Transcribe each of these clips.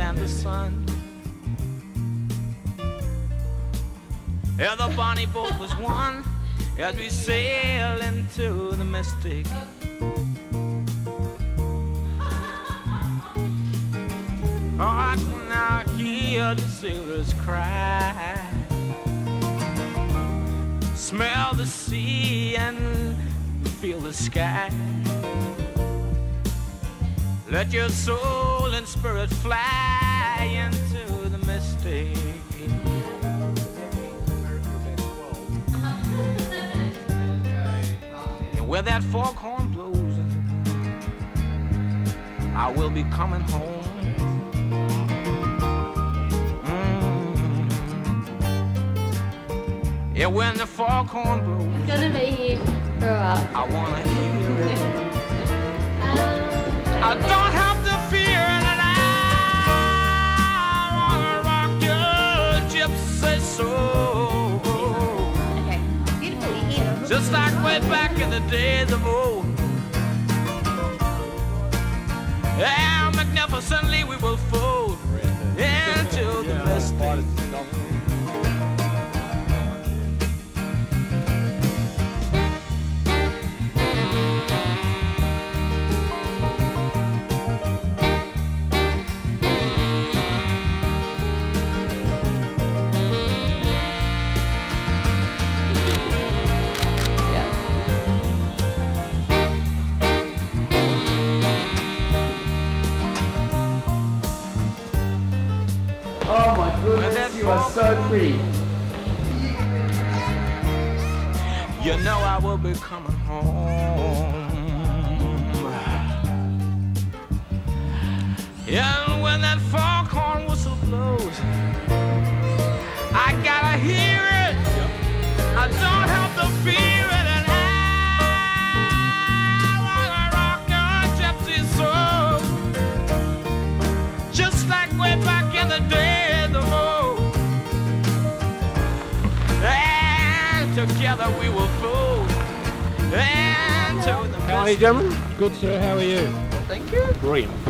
than the sun. Yeah, the bonnie boat was one as we sail into the mystic. Oh, I can now hear the sailors cry. Smell the sea and feel the sky. Let your soul and spirit fly into the mystic. And where that foghorn blows, I will be coming home. Mm. Yeah, when the foghorn blows, Gonna be here for a while. I wanna hear it. I don't Just like way back in the days of old. Yeah, magnificently we will fold you so pretty. You know I will be coming home. And when that foghorn whistle blows, I gotta hear it. I don't have to fear together we will float into the How are you, gentlemen? Good, sir. How are you? Thank you. Brilliant.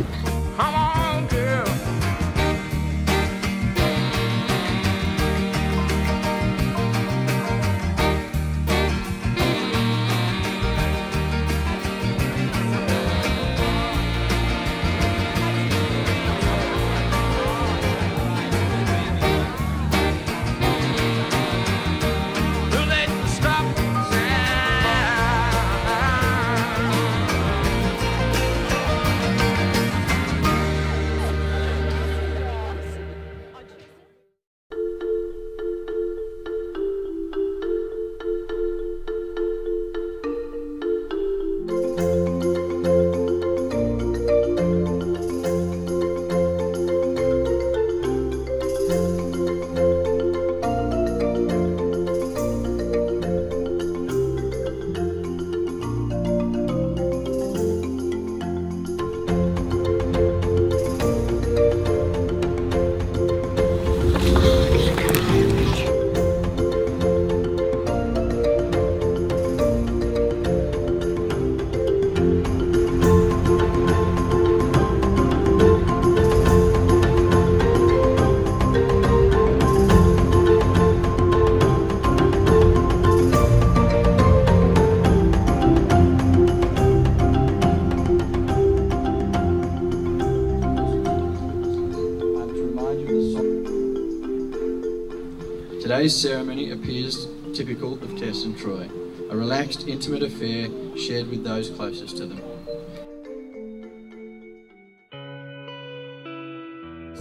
Today's ceremony appears typical of Tess and Troy, a relaxed, intimate affair shared with those closest to them.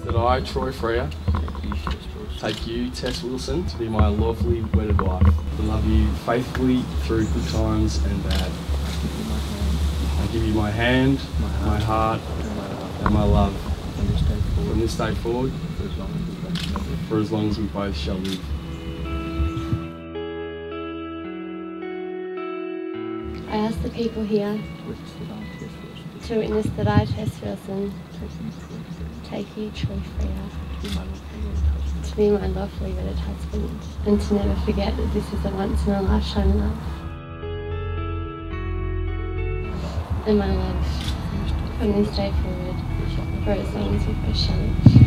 That I, Troy Freya, take you, Tess Wilson, to be my lawfully wedded wife, and love you faithfully through good times and bad. I give you my hand, my heart, and my love. From this day forward, for as long as we both shall live. I ask the people here to witness that I, Tess Wilson, take you truly freer to be my lovely, wedded husband and to never forget that this is a once in a lifetime love. And my love from this day forward for as long as we shall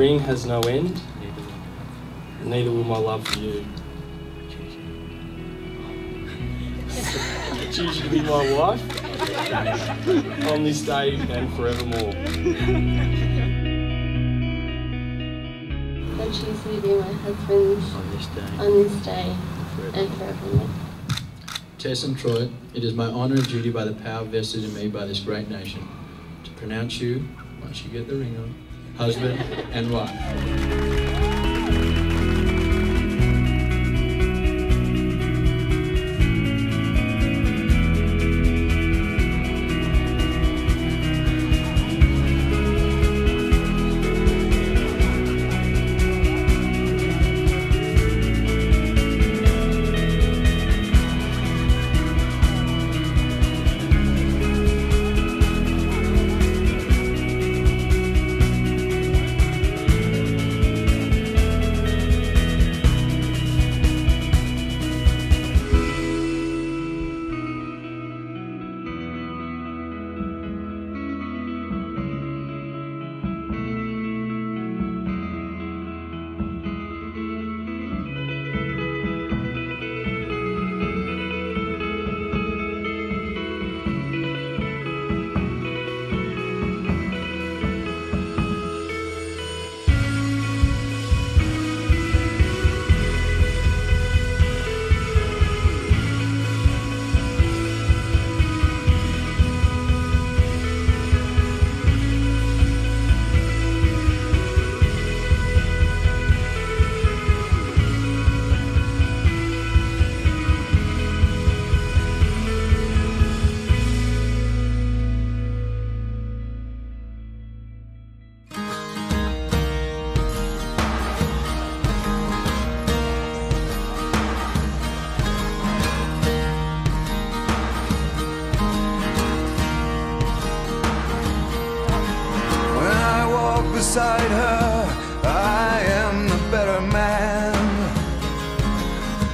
ring has no end, neither will my love for you. I choose you to be my wife on this day and forevermore. I choose you to be my husband On this day. on this day and forevermore. Tess and Troy, it is my honour and duty by the power vested in me by this great nation to pronounce you, once you get the ring on, husband and wife.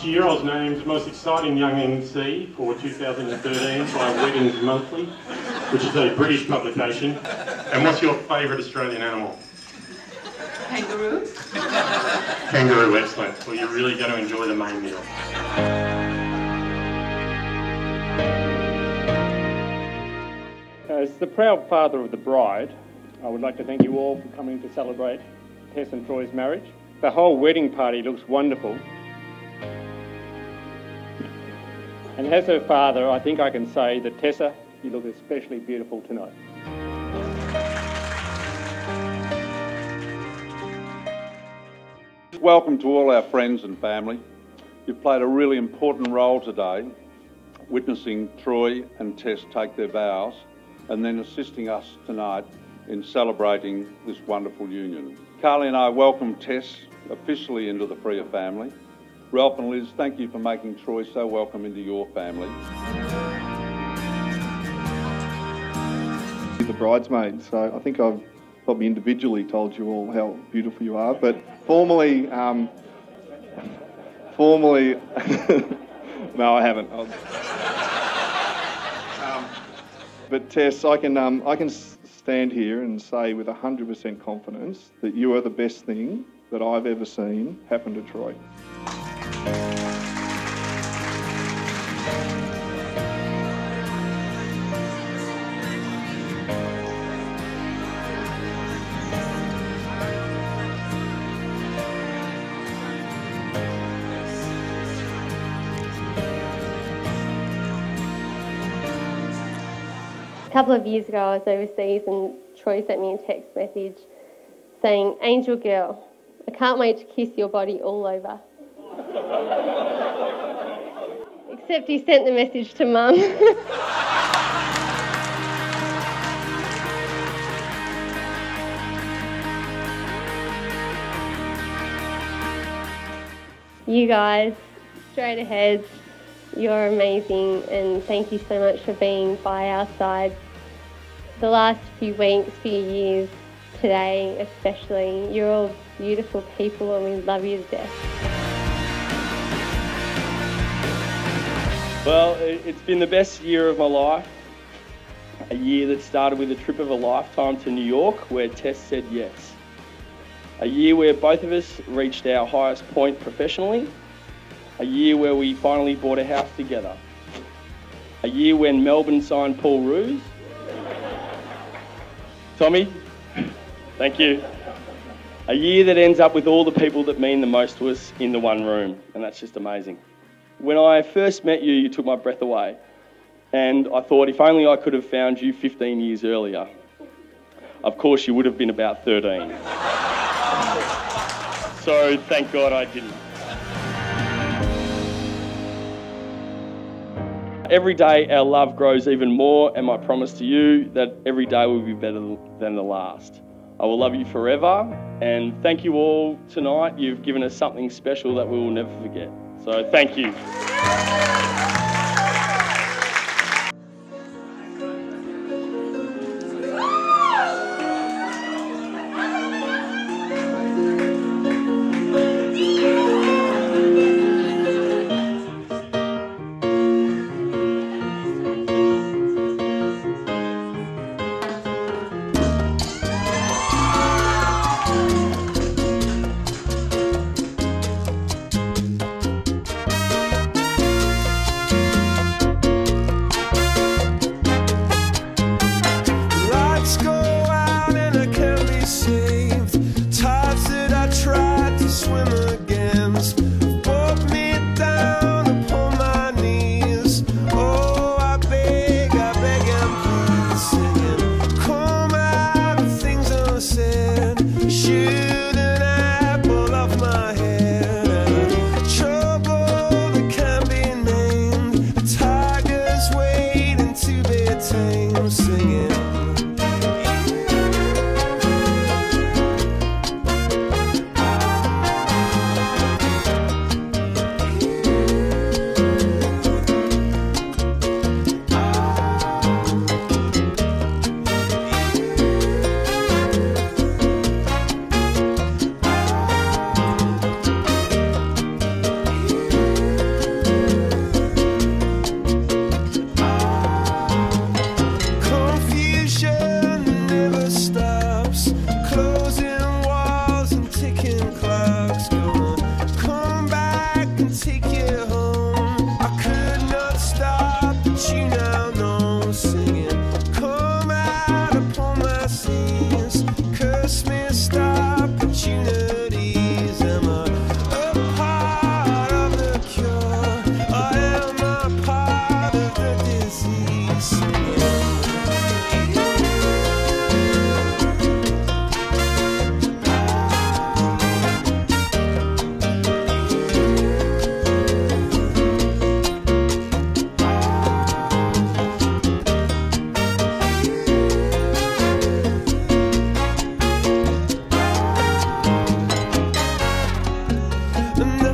Last year, I was named most exciting young MC for 2013 by Weddings Monthly, which is a British publication. And what's your favourite Australian animal? Kangaroo? Kangaroo, excellent. Well, you're really going to enjoy the main meal. Uh, as the proud father of the bride, I would like to thank you all for coming to celebrate Tess and Troy's marriage. The whole wedding party looks wonderful. And as her father, I think I can say that Tessa, you look especially beautiful tonight. Welcome to all our friends and family. You've played a really important role today, witnessing Troy and Tess take their vows and then assisting us tonight in celebrating this wonderful union. Carly and I welcome Tess officially into the Freer family. Ralph and Liz, thank you for making Troy so welcome into your family. the bridesmaid. So I think I've probably individually told you all how beautiful you are, but formally, um, formally, no, I haven't. Um, but Tess, I can um, I can stand here and say with hundred percent confidence that you are the best thing that I've ever seen happen to Troy. Couple of years ago, I was overseas and Troy sent me a text message saying, Angel girl, I can't wait to kiss your body all over. Except he sent the message to mum. you guys, straight ahead, you're amazing and thank you so much for being by our side the last few weeks, few years, today especially. You're all beautiful people and we love you to death. Well, it's been the best year of my life. A year that started with a trip of a lifetime to New York where Tess said yes. A year where both of us reached our highest point professionally. A year where we finally bought a house together. A year when Melbourne signed Paul Roos. Tommy, thank you. A year that ends up with all the people that mean the most to us in the one room, and that's just amazing. When I first met you, you took my breath away, and I thought if only I could have found you 15 years earlier. Of course, you would have been about 13. so thank God I didn't. Every day our love grows even more, and my promise to you that every day will be better than the last. I will love you forever, and thank you all tonight. You've given us something special that we will never forget. So thank you. to know.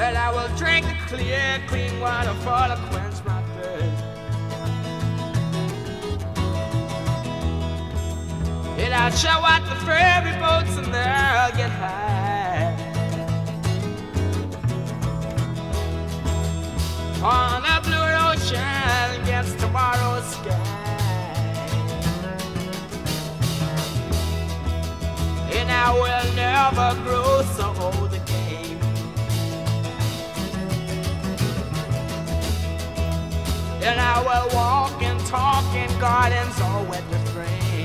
And I will drink the clear, clean water for to quench my thirst. And I'll show out the ferry boats and they'll get high. On a blue ocean against tomorrow's sky. And I will never grow so old And I will walk and talk in gardens all wet with. Oh,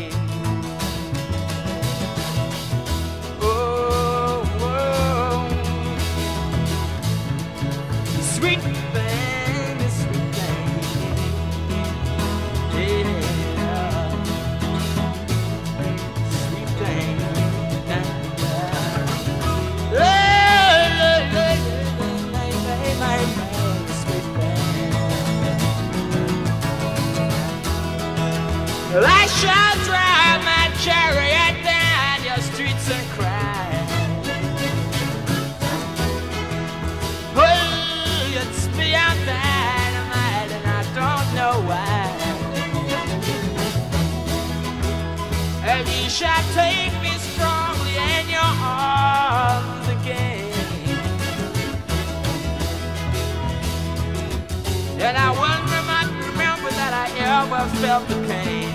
shall take me strongly in your arms again. And I will not remember that I ever felt the pain.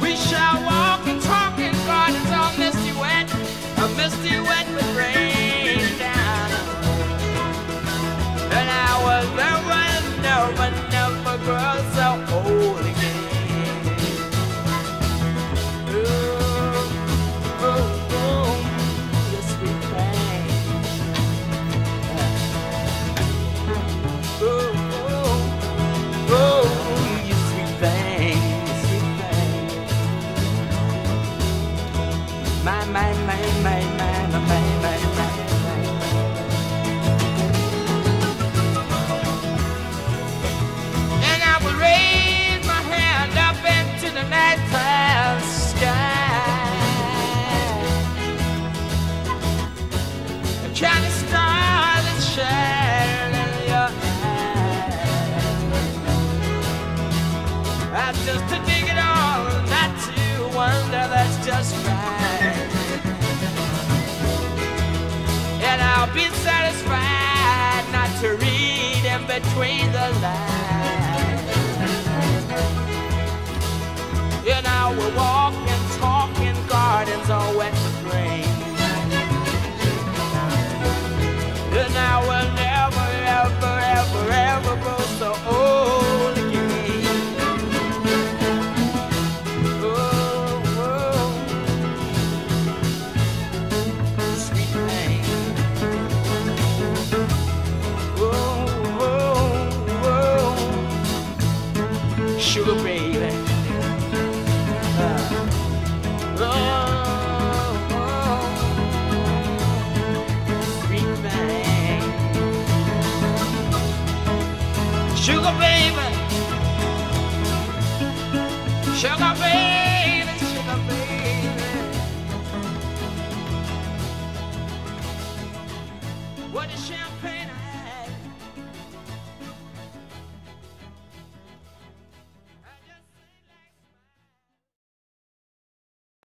We shall walk and talk in gardens all misty wet, a misty wet with rain down. And I will never, never, never grow I'm just to dig it all, not to wonder that's just right. And I'll be satisfied not to read in between the lines. And I will walk